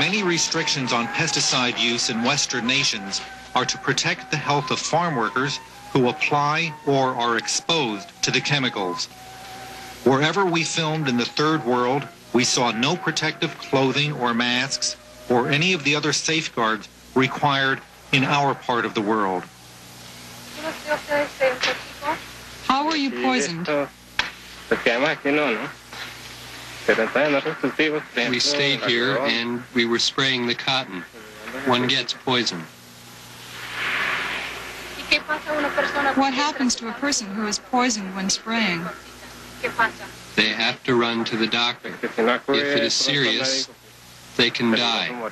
many restrictions on pesticide use in Western nations are to protect the health of farm workers who apply or are exposed to the chemicals. Wherever we filmed in the third world, we saw no protective clothing or masks or any of the other safeguards required in our part of the world. How were you poisoned? We stayed here and we were spraying the cotton. One gets poisoned. What happens to a person who is poisoned when spraying? They have to run to the doctor. If it is serious, they can die.